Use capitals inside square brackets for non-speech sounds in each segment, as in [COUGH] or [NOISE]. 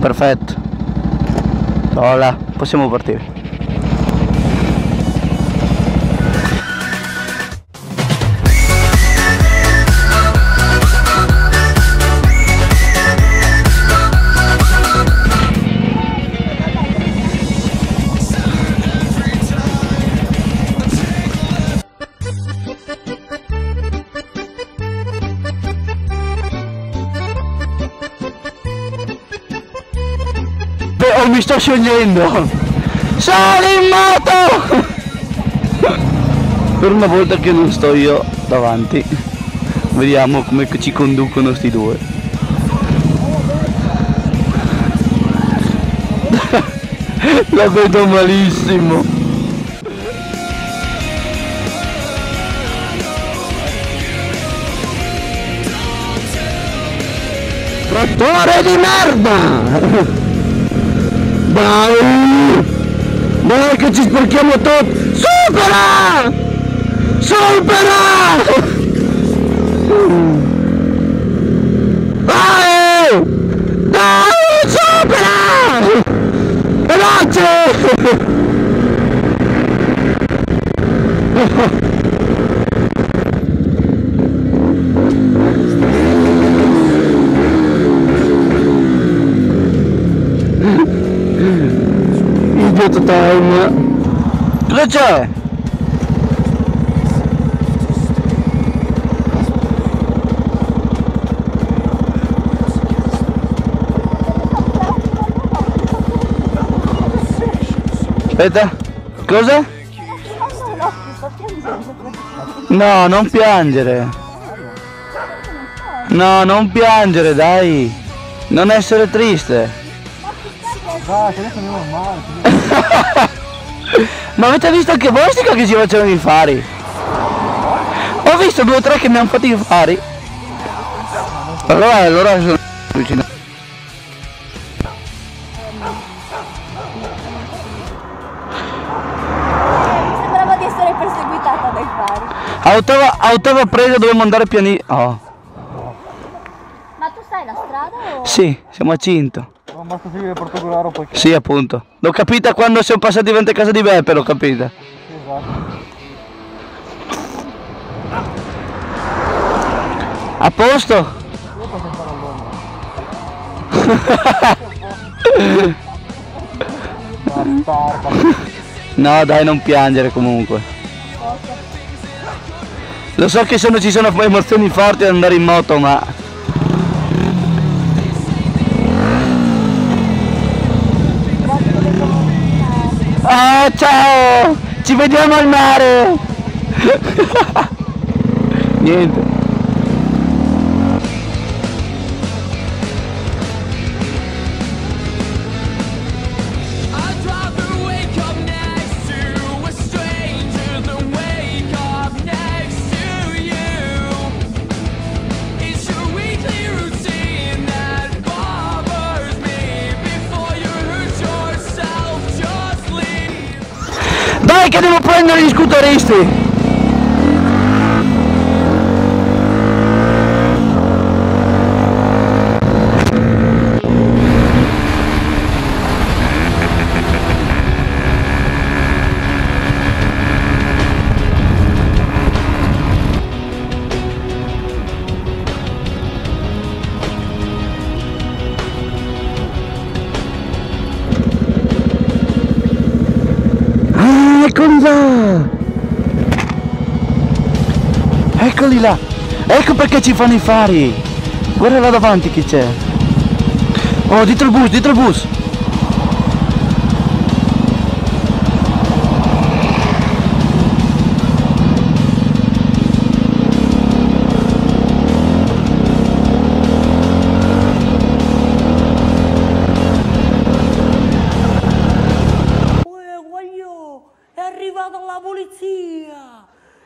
Perfetto. Hola, possiamo partire. Mi sto sciogliendo! Sono in moto! per una volta che non sto io davanti. Vediamo come ci conducono sti due. [LAUGHS] La vedo malissimo. Trattore di merda! [LAUGHS] Dai! Dai che ci sporchiamo tutti! Supera! Supera! Idiot time! Cosa c'è? Aspetta, cosa? No, non piangere. No, non piangere, dai. Non essere triste. Ah, che adesso andiamo male. Ma avete visto anche voi sti che ci facevano i fari? Ho visto due o tre che mi hanno fatto i fari. Allora, allora sono. Mi sembrava di essere perseguitata dai fari. Autova, autova presa dobbiamo andare piani. Oh. Ma tu sai la strada o... Sì, siamo a Cinto. Basta seguire Portogolaro poi. Sì, appunto. L'ho capita quando siamo passati davanti a casa di Beppe, l'ho capita. Esatto. A posto? Io posso fare. Bastarda. No, dai, non piangere comunque. Lo so che sono, ci sono emozioni forti ad andare in moto, ma... Ciao! Ci vediamo al mare! [LAUGHS] Niente. Dai che devo prendere gli scooteristi! Eccoli là! Eccoli là! Ecco perché ci fanno i fari! Guarda là davanti chi c'è! Oh, dietro il bus, dietro il bus!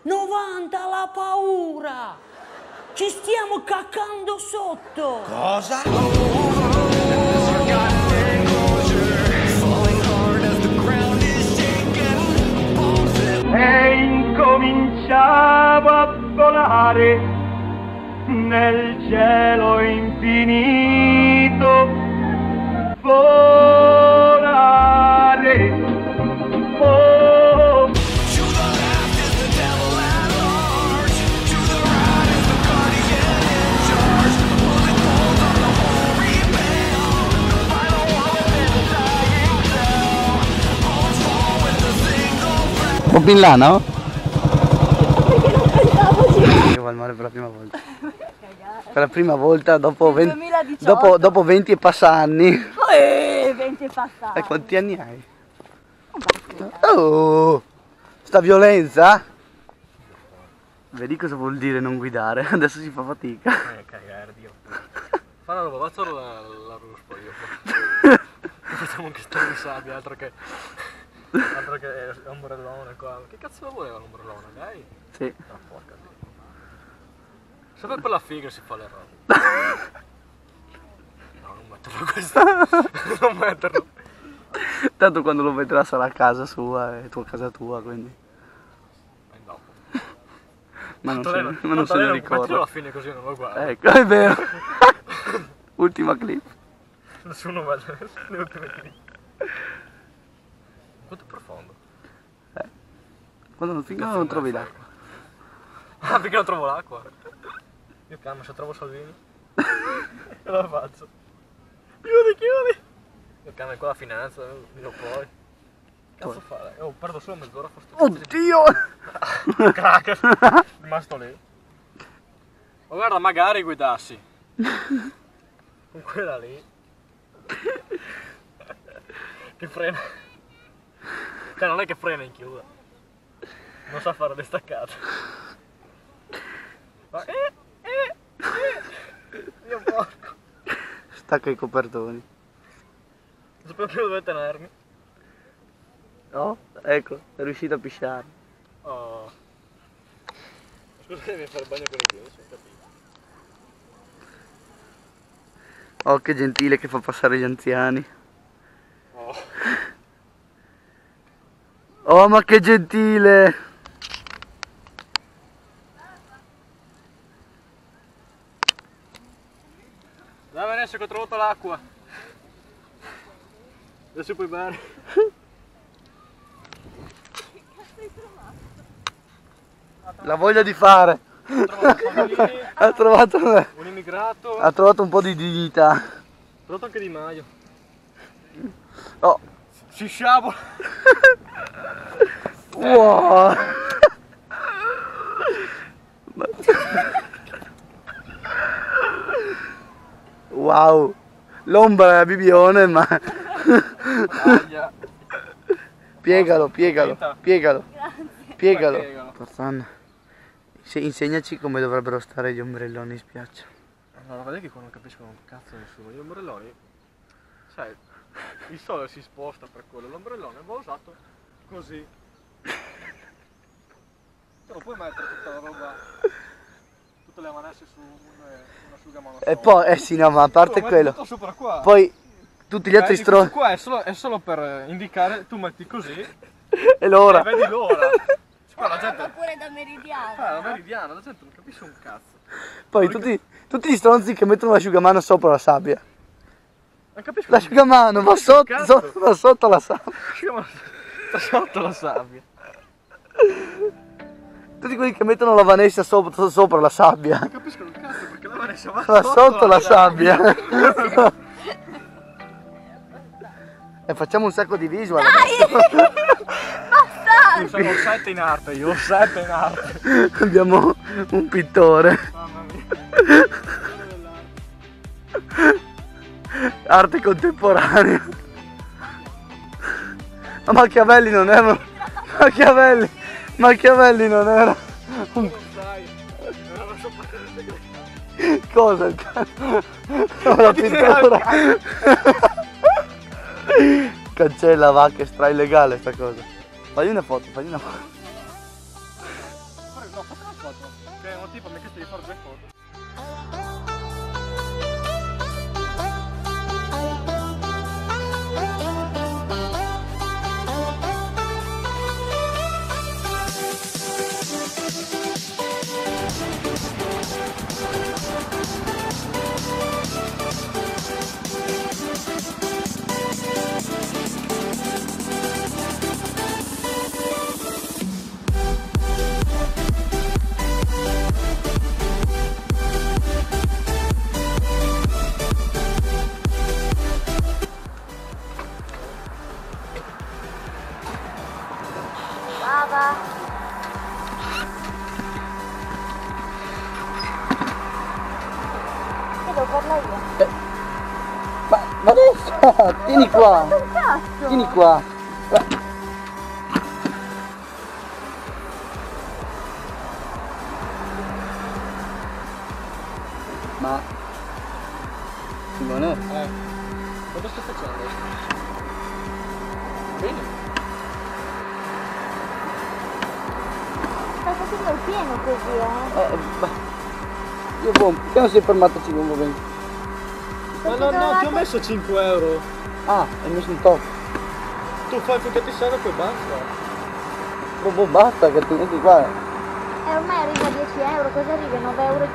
90 la paura! Ci stiamo caccando sotto! e incominciavo a volare nel cielo infinito. Troppo in là, no? Io al mare per la prima volta. Per la prima volta dopo 20, 2018. dopo, dopo 20 e passa anni. Eh, 20 passati. E quanti anni hai? Oh, sta violenza? Vedi cosa vuol dire non guidare? [LAUGHS] Adesso si fa fatica. Eh, cagare, Dio. Fa una roba, solo la, la ruspa io. [LAUGHS] Facciamo anche sto di sabbia, altro che... Altro che ombrellone qua. Che cazzo voleva l'ombrellone, dai? Sì. Ah, porca Dio. Sempre per la figa si fa le robe. No, non metterlo questo. [LAUGHS] non metterlo. Tanto quando lo vedrà sarà a casa sua e tu a casa tua, quindi. E dopo. Ma non se, lei ma non se ne lei mettilo ricorda. alla fine così non lo guarda. Ecco, è vero. [LAUGHS] Ultima clip. Nessuno vede le ultime clip. Quando non, finché non trovi l'acqua. Ah, perché non trovo l'acqua? Io calma, se trovo Salvini. [LAUGHS] Cosa faccio? Chiudi, chiudi! Io calma, qua la finanza, io poi. Cazzo fare? Oh, perdo solo mezz'ora forse. Oddio! [LAUGHS] Cracker! Rimasto lì. Ma guarda, magari guidassi. [LAUGHS] Con quella lì. che frena. Cioè, non è che frena in chiusa. Non sa fare le staccate. Ma eh, eh, eh. Io porco. Stacca i copertoni. Non sapevo più dove tenermi. Oh, ecco, è riuscito a pisciare. Oh. Scusa, devi fare il bagno con i piedi, sono capito. Oh, che gentile che fa passare gli anziani. Oh. Oh, ma che gentile! Dai Vanessa che ho trovato l'acqua. Adesso puoi bere. La voglia di fare. Ha trovato, un immigrato. ha trovato un po' di dignità. Ho trovato anche Di Maio. Oh, Si sciabola. wow! Wow! L'ombra è bibione, ma... Piegalo, piegalo, piegalo, piegalo. Tarzan, se- insegnaci come dovrebbero stare gli ombrelloni in spiaggia. Allora, vedi che qua non capiscono un cazzo nessuno. Gli ombrelloni, sai, il sole si sposta per quello. L'ombrellone va usato così. Te lo puoi mettere tutta la roba, tutte le manesse su un, un asciugamano. E sopra. poi, eh sì, no, ma a Tu parte metti quello, tutto sopra qua. poi tutti gli altri Vedi, questo stronzi... qua è solo, è solo per eh, indicare, tu metti così e [LAUGHS] E l'ora. vedi l'ora. [LAUGHS] Qua la gente... Oppure da meridiano. Ah, la meridiana, la gente non capisce un cazzo. Poi tutti, tutti gli stronzi che mettono l'asciugamano sopra la sabbia. Non capisco L'asciugamano va sotto, sotto, [LAUGHS] va sotto la sabbia. Sta sotto la sabbia. Tutti quelli che mettono la Vanessa sopra, sopra la sabbia. Non capiscono un cazzo perché la Vanessa va, Va sotto la sabbia. [LAUGHS] [LAUGHS] E facciamo un sacco di visual. Io sono 7 in arte, io ho 7 in arte. Abbiamo un pittore. Mamma mia. Arte contemporanea. Ma Machiavelli non era. Machiavelli. Machiavelli non era. Un Sai, non lo so perché. cosa il cazzo? La pittura. Cancella va che stra illegale sta cosa. Fagli una foto, fagli una foto. Qua. Ma Simone, Eh. Cosa stai facendo? Bene. Stai facendo il pieno così, eh? eh, ma io boh, perché non sei fermato 5 momenti? Ma no, no, ti ho messo 5 euro. Ah, hai messo un top. Tu fai finché ti serve e poi basta. Boh, basta che ti metti qua. E ormai arriva a 10 euro, cosa arriva? 9,44 euro.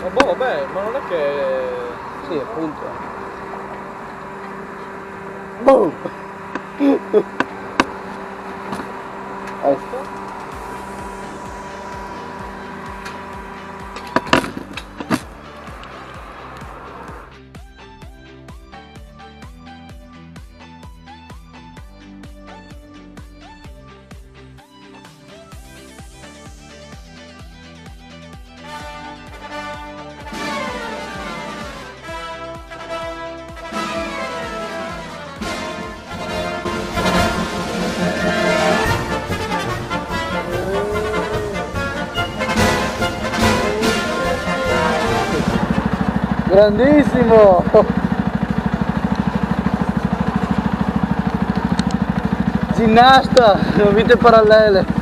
Ma boh, vabbè, ma non è che... Sì, appunto. [LAUGHS] Boom! Ecco. Grandissimo! Ginnasta, vite parallele.